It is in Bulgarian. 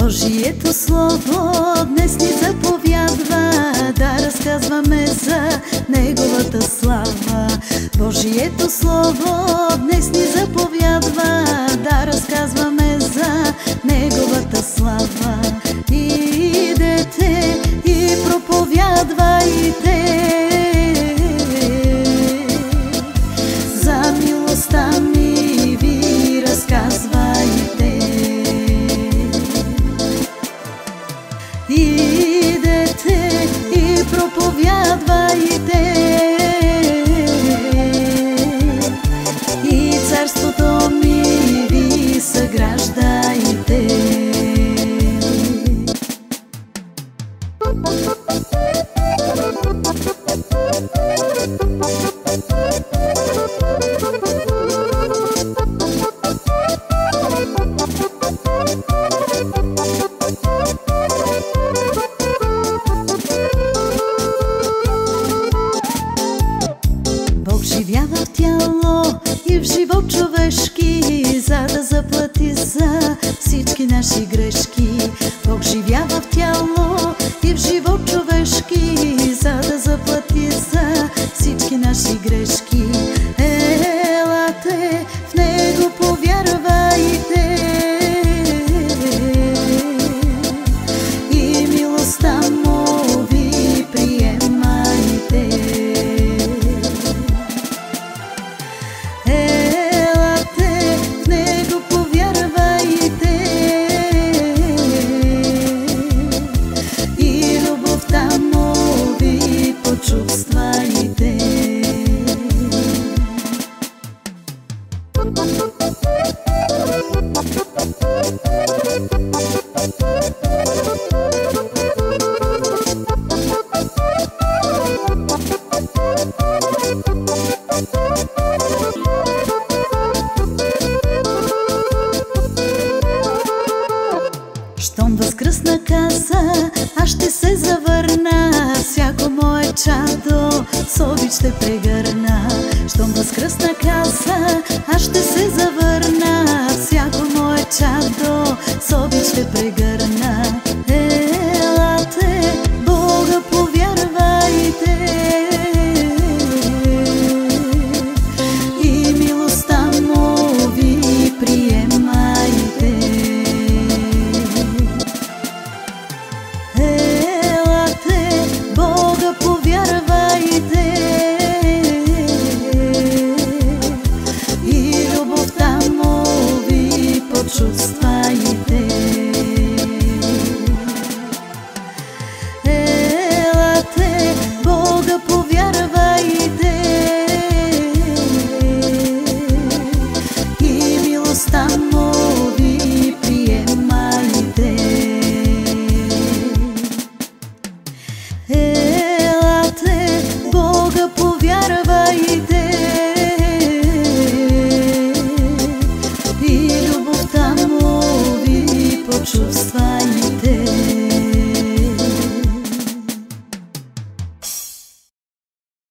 Божието Слово днес ни заповядва да разказваме за Неговата слава. Божието Слово Царството ми ви съграждайте. живот човешки, за да заплати за всички наши грешки. Бог живя в тях. Щом възкръсна каса, аз ще се завърна. Всяко мое чадо с обич ще прегърна аз ще се завърна, всяко мое чадо с обич ще прегърна.